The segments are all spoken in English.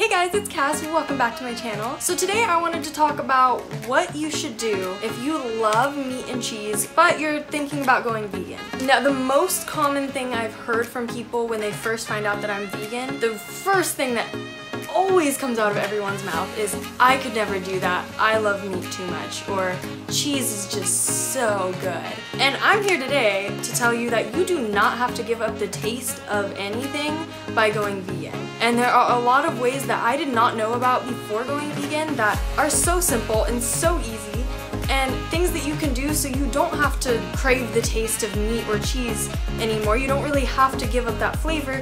Hey guys, it's Cass and welcome back to my channel. So today I wanted to talk about what you should do if you love meat and cheese, but you're thinking about going vegan. Now, the most common thing I've heard from people when they first find out that I'm vegan, the first thing that always comes out of everyone's mouth is, I could never do that, I love meat too much, or cheese is just so good. And I'm here today to tell you that you do not have to give up the taste of anything by going vegan. And there are a lot of ways that I did not know about before going vegan that are so simple and so easy and things that you can do so you don't have to crave the taste of meat or cheese anymore. You don't really have to give up that flavor.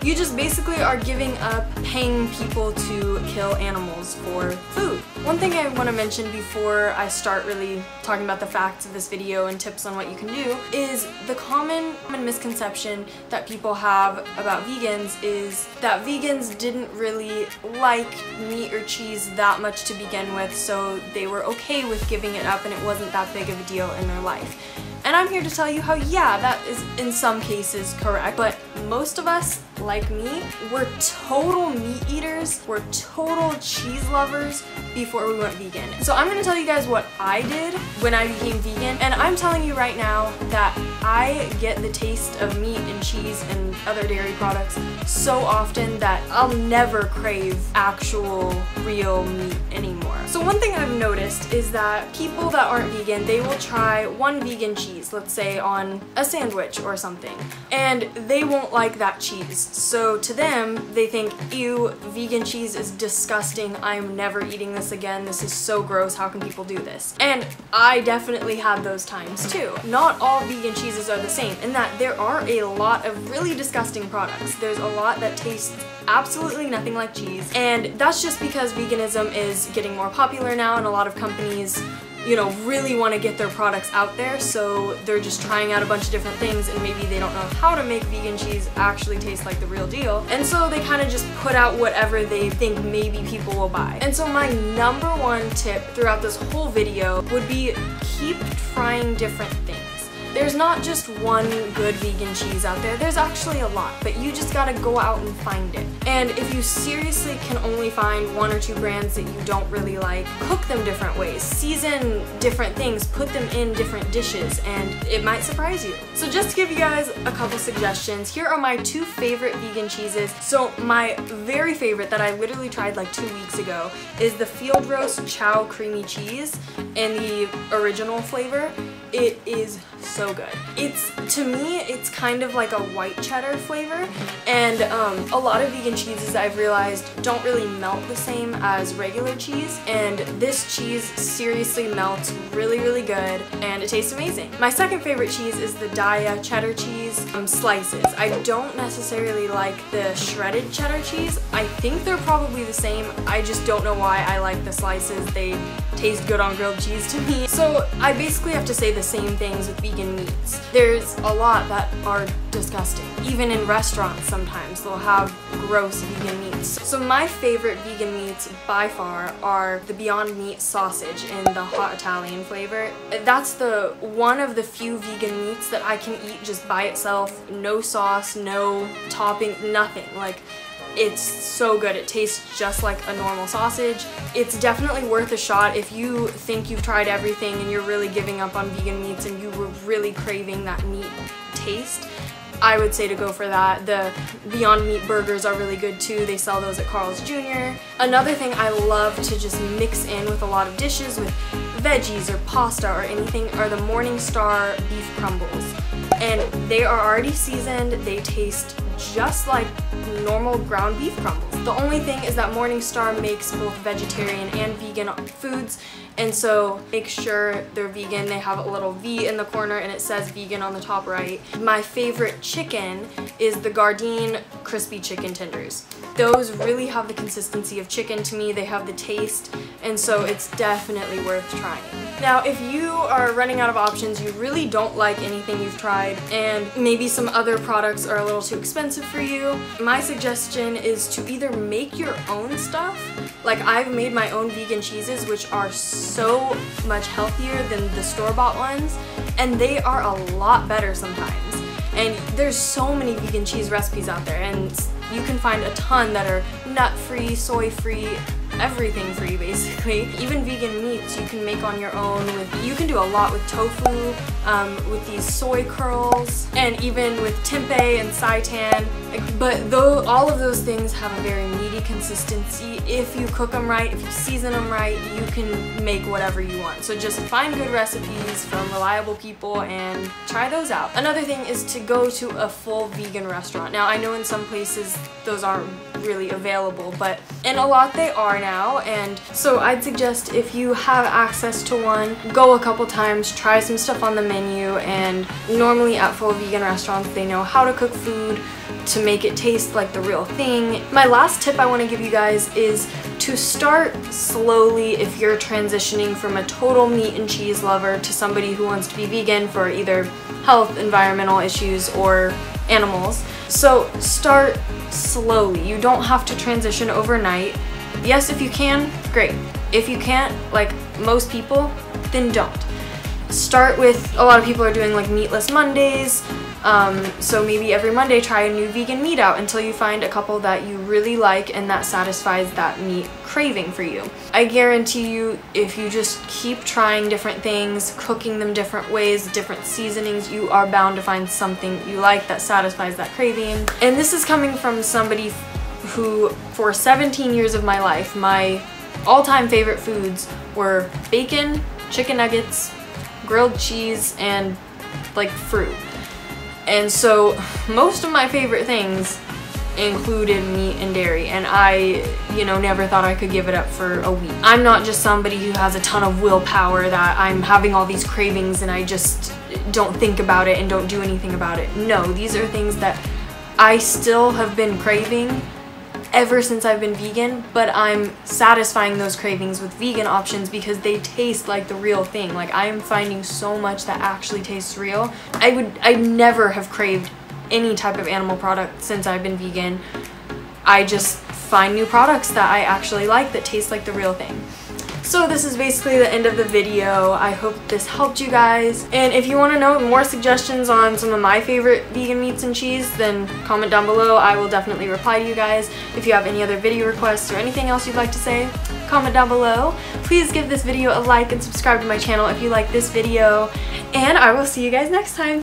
You just basically are giving up paying people to kill animals for food. One thing I want to mention before I start really talking about the facts of this video and tips on what you can do is the common misconception that people have about vegans is that vegans didn't really like meat or cheese that much to begin with so they were okay with giving it up and it wasn't that big of a deal in their life. And I'm here to tell you how, yeah, that is in some cases correct, but most of us, like me, were total meat eaters, we're total cheese lovers before we went vegan. So I'm gonna tell you guys what I did when I became vegan, and I'm telling you right now that I get the taste of meat and cheese and other dairy products so often that I'll never crave actual real meat anymore. So one thing I've noticed is that people that aren't vegan, they will try one vegan cheese, let's say on a sandwich or something, and they won't like that cheese. So to them, they think, ew, vegan cheese is disgusting, I'm never eating this again, this is so gross, how can people do this? And I definitely had those times too. Not all vegan cheeses are the same, in that there are a lot of really disgusting products. There's a lot that tastes absolutely nothing like cheese, and that's just because veganism is getting more popular now and a lot of companies you know, really want to get their products out there, so they're just trying out a bunch of different things and maybe they don't know how to make vegan cheese actually taste like the real deal. And so they kind of just put out whatever they think maybe people will buy. And so my number one tip throughout this whole video would be keep trying different things. There's not just one good vegan cheese out there, there's actually a lot, but you just gotta go out and find it. And if you seriously can only find one or two brands that you don't really like, cook them different ways, season different things, put them in different dishes, and it might surprise you. So just to give you guys a couple suggestions, here are my two favorite vegan cheeses. So my very favorite that I literally tried like two weeks ago is the Field Roast Chao Creamy Cheese in the original flavor. It is so good. It's, to me, it's kind of like a white cheddar flavor, and um, a lot of vegan cheeses I've realized don't really melt the same as regular cheese, and this cheese seriously melts really, really good, and it tastes amazing. My second favorite cheese is the Daiya cheddar cheese um, slices. I don't necessarily like the shredded cheddar cheese. I think they're probably the same. I just don't know why I like the slices. They taste good on grilled cheese to me. So I basically have to say the same things with vegan meats. There's a lot that are disgusting. Even in restaurants sometimes they'll have gross vegan meats. So my favorite vegan meats by far are the Beyond Meat sausage in the hot Italian flavor. That's the one of the few vegan meats that I can eat just by itself, no sauce, no topping, nothing. Like it's so good. It tastes just like a normal sausage. It's definitely worth a shot if you think you've tried everything and you're really giving up on vegan meats and you were really craving that meat taste. I would say to go for that. The Beyond Meat burgers are really good too. They sell those at Carl's Jr. Another thing I love to just mix in with a lot of dishes with veggies or pasta or anything are the Morningstar beef crumbles. And they are already seasoned. They taste just like normal ground beef crumbles. The only thing is that Morningstar makes both vegetarian and vegan foods and so make sure they're vegan. They have a little V in the corner and it says vegan on the top right. My favorite chicken is the Gardein crispy chicken tenders. Those really have the consistency of chicken to me. They have the taste and so it's definitely worth trying. Now if you are running out of options, you really don't like anything you've tried and maybe some other products are a little too expensive for you, my suggestion is to either make your own stuff, like I've made my own vegan cheeses which are so much healthier than the store-bought ones and they are a lot better sometimes. And there's so many vegan cheese recipes out there and you can find a ton that are nut-free, soy-free, everything for you basically. Even vegan meats you can make on your own with, you can do a lot with tofu, um, with these soy curls, and even with tempeh and seitan. But though all of those things have a very meaty consistency, if you cook them right, if you season them right, you can make whatever you want. So just find good recipes from reliable people and try those out. Another thing is to go to a full vegan restaurant. Now I know in some places those aren't really available, but in a lot they are now, and so I'd suggest if you have access to one, go a couple times, try some stuff on the menu, and normally at full vegan restaurants they know how to cook food, to make it taste like the real thing. My last tip I want to give you guys is to start slowly if you're transitioning from a total meat and cheese lover to somebody who wants to be vegan for either health, environmental issues, or animals. So start slowly. You don't have to transition overnight. Yes, if you can, great. If you can't, like most people, then don't. Start with, a lot of people are doing like meatless Mondays, um, so maybe every Monday try a new vegan meat out until you find a couple that you really like and that satisfies that meat craving for you. I guarantee you if you just keep trying different things, cooking them different ways, different seasonings, you are bound to find something you like that satisfies that craving. And this is coming from somebody who for 17 years of my life, my all-time favorite foods were bacon, chicken nuggets, grilled cheese, and like fruit. And so most of my favorite things included meat and dairy and I, you know, never thought I could give it up for a week. I'm not just somebody who has a ton of willpower that I'm having all these cravings and I just don't think about it and don't do anything about it. No, these are things that I still have been craving ever since I've been vegan, but I'm satisfying those cravings with vegan options because they taste like the real thing. Like I'm finding so much that actually tastes real. I would I never have craved any type of animal product since I've been vegan. I just find new products that I actually like that taste like the real thing. So this is basically the end of the video. I hope this helped you guys. And if you want to know more suggestions on some of my favorite vegan meats and cheese, then comment down below. I will definitely reply to you guys. If you have any other video requests or anything else you'd like to say, comment down below. Please give this video a like and subscribe to my channel if you like this video. And I will see you guys next time.